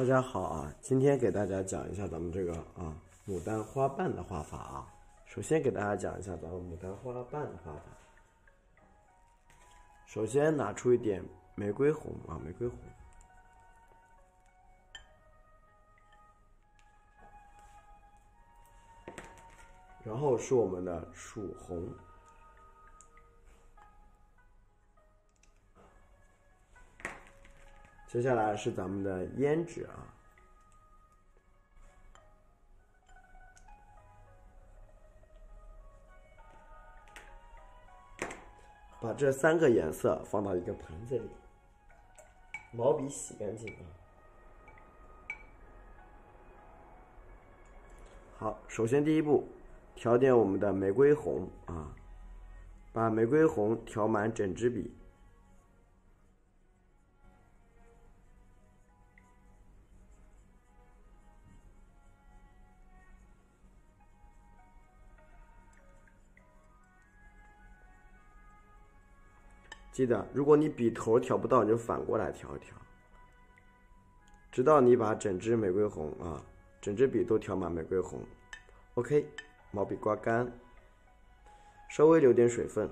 大家好啊，今天给大家讲一下咱们这个啊牡丹花瓣的画法啊。首先给大家讲一下咱们牡丹花瓣的画法。首先拿出一点玫瑰红啊，玫瑰红，然后是我们的曙红。接下来是咱们的胭脂啊，把这三个颜色放到一个盆子里，毛笔洗干净啊。好，首先第一步，调点我们的玫瑰红啊，把玫瑰红调满整支笔。记得，如果你笔头调不到，你就反过来调一调，直到你把整支玫瑰红啊，整支笔都调满玫瑰红。OK，毛笔刮干，稍微留点水分，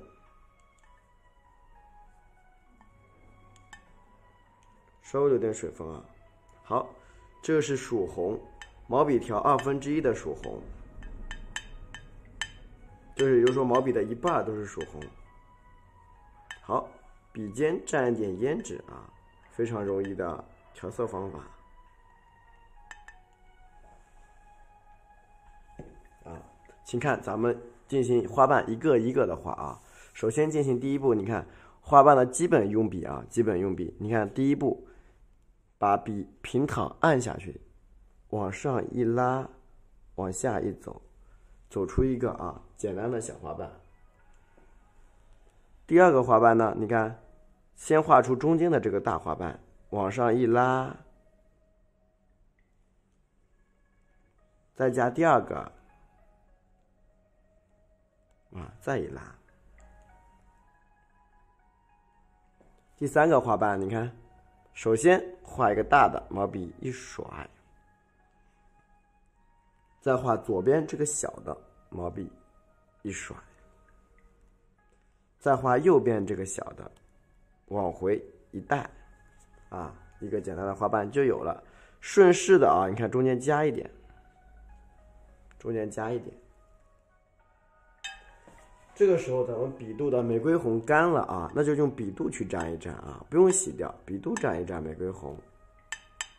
稍微留点水分啊。好，这是曙红，毛笔调二分之一的曙红，就是也就是说毛笔的一半都是曙红。好，笔尖蘸一点胭脂啊，非常容易的调色方法。啊，请看咱们进行花瓣一个一个的画啊。首先进行第一步，你看花瓣的基本用笔啊，基本用笔。你看第一步，把笔平躺按下去，往上一拉，往下一走，走出一个啊简单的小花瓣。第二个花瓣呢？你看，先画出中间的这个大花瓣，往上一拉，再加第二个，啊，再一拉。第三个花瓣，你看，首先画一个大的，毛笔一甩，再画左边这个小的，毛笔一甩。再画右边这个小的，往回一带，啊，一个简单的花瓣就有了。顺势的啊，你看中间加一点，中间加一点。这个时候咱们笔肚的玫瑰红干了啊，那就用笔肚去蘸一蘸啊，不用洗掉，笔肚蘸一蘸玫瑰红。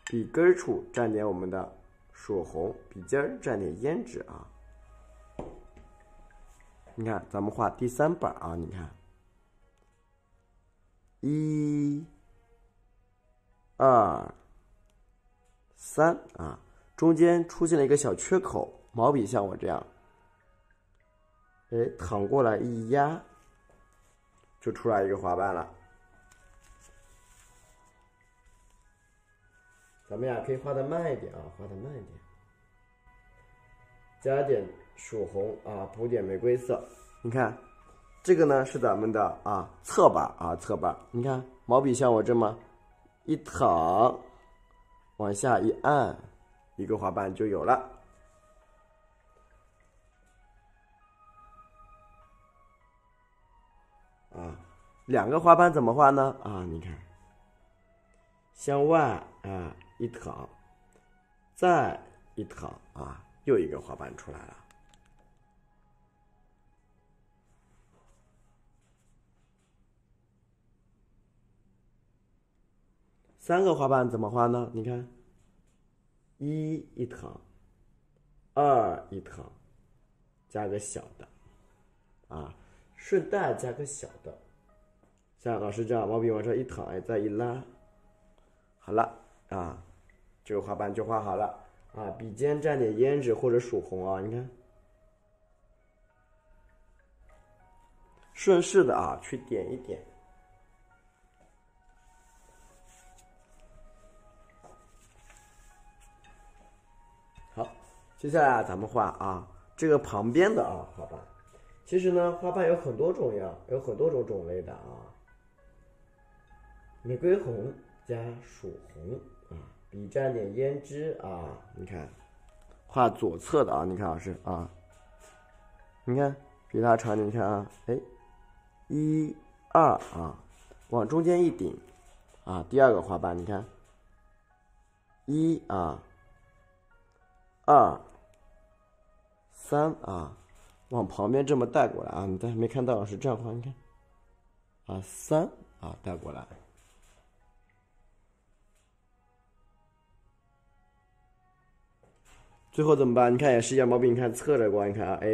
笔根处蘸点我们的曙红，笔尖蘸点胭脂啊。你看，咱们画第三瓣啊，你看，一、二、三啊，中间出现了一个小缺口，毛笔像我这样，哎，躺过来一压，就出来一个花瓣了。咱们呀，可以画的慢一点啊，画的慢一点，加点。曙红啊，补点玫瑰色。你看，这个呢是咱们的啊侧瓣啊侧瓣。你看毛笔像我这么一躺，往下一按，一个花瓣就有了。啊，两个花瓣怎么画呢？啊，你看，向外啊一躺，再一躺啊，又一个花瓣出来了。三个花瓣怎么画呢？你看，一一躺，二一躺，加个小的，啊，顺带加个小的，像老师这样，毛笔往上一躺，哎，再一拉，好了啊，这个花瓣就画好了啊。笔尖蘸点胭脂或者曙红啊，你看，顺势的啊，去点一点。好接下来啊，咱们画啊这个旁边的啊花瓣。其实呢，花瓣有很多种样，有很多种种类的啊。玫瑰红加曙红，笔蘸点胭脂啊，你看，画左侧的啊，你看老师啊，你看笔拉长，你看啊，哎，一二啊，往中间一顶啊，第二个花瓣，你看，一啊，二，三啊，往旁边这么带过来啊，你还没看到是这样画，你看，啊，三啊，带过来。最后怎么办？你看也是一样，毛笔你看侧着过，你看啊，哎，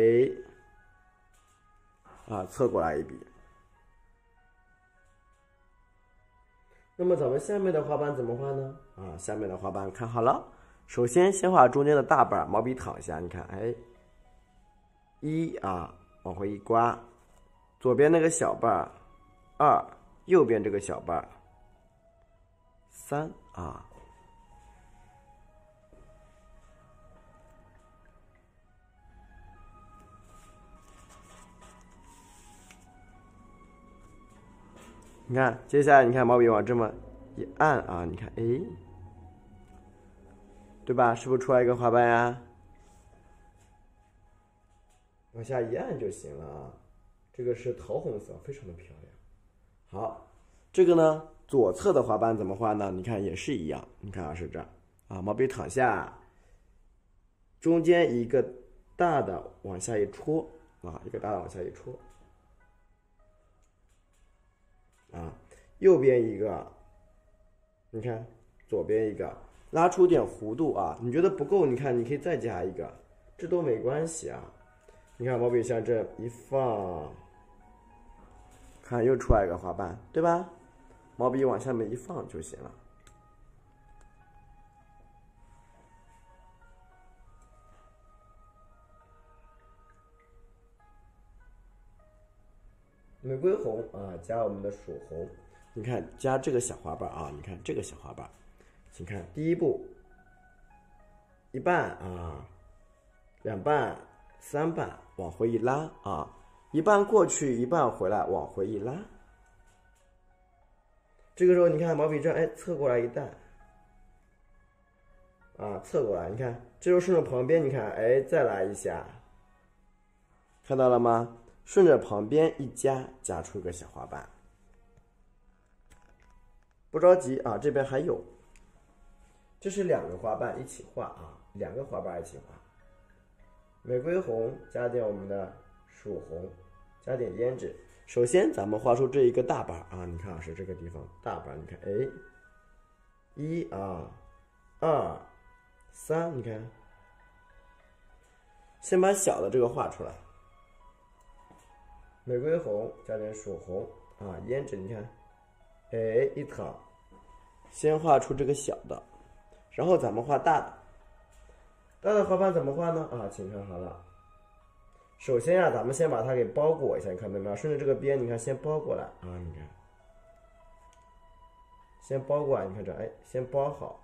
啊，侧过来一笔。那么咱们下面的花瓣怎么画呢？啊，下面的花瓣看好了，首先先画中间的大瓣，毛笔躺下，你看，哎，一啊，往回一刮，左边那个小瓣，二，右边这个小瓣，三啊。你看，接下来你看毛笔往这么一按啊，你看，哎，对吧？是不是出来一个花瓣呀？往下一按就行了啊。这个是桃红色，非常的漂亮。好，这个呢，左侧的花瓣怎么画呢？你看也是一样，你看啊，是这啊，毛笔躺下，中间一个大的往下一戳啊，一个大的往下一戳。啊，右边一个，你看，左边一个，拉出点弧度啊。你觉得不够，你看，你可以再加一个，这都没关系啊。你看毛笔像这一放，看又出来一个花瓣，对吧？毛笔往下面一放就行了。玫瑰红啊，加我们的曙红，你看加这个小花瓣啊，你看这个小花瓣，请看第一步，一半啊，两半，三半，往回一拉啊，一半过去，一半回来，往回一拉。这个时候你看毛笔这哎侧过来一带，啊侧过来，你看这时候顺着旁边，你看哎再来一下，看到了吗？顺着旁边一夹，夹出个小花瓣。不着急啊，这边还有。这是两个花瓣一起画啊，两个花瓣一起画。玫瑰红加点我们的曙红，加点胭脂。首先咱们画出这一个大瓣啊，你看啊，是这个地方大瓣，你看，哎，一啊，二，三，你看，先把小的这个画出来。玫瑰红加点曙红啊，胭脂你看，哎一躺，先画出这个小的，然后咱们画大的。大的花瓣怎么画呢？啊，请看好了。首先呀，咱们先把它给包裹一下，你看到没有？顺着这个边，你看先包过来啊，你看，先包过来，你看这，哎，先包好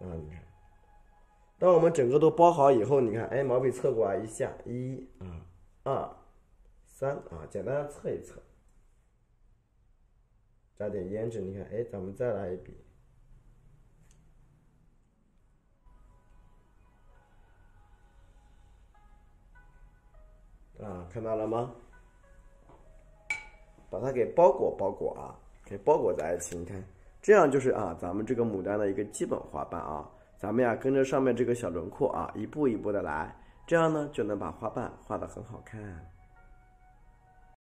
啊，你看。当我们整个都包好以后，你看，哎，毛笔侧过来一下，一啊，二，三啊，简单的测一测，加点胭脂，你看，哎，咱们再来一笔，啊，看到了吗？把它给包裹包裹啊，给包裹在一起，你看，这样就是啊，咱们这个牡丹的一个基本花瓣啊。咱们呀，跟着上面这个小轮廓啊，一步一步的来，这样呢，就能把花瓣画得很好看。